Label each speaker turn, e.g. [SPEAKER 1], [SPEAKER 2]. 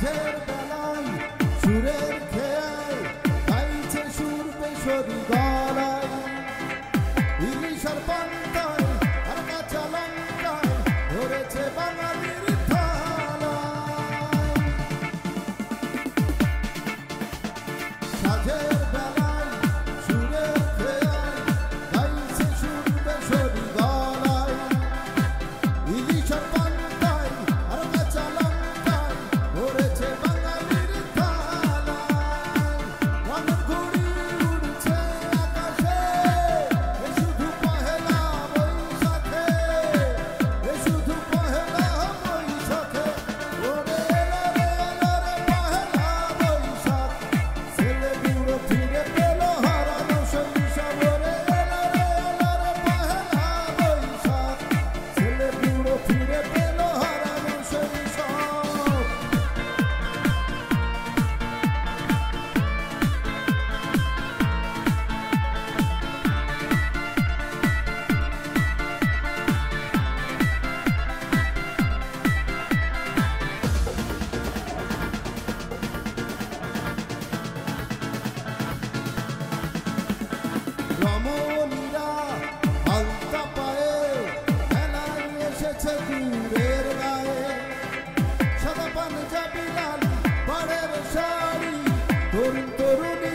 [SPEAKER 1] মাঝের বেলায় সুরের খেয়ায় গাইছে সুর বেসরি তরুণী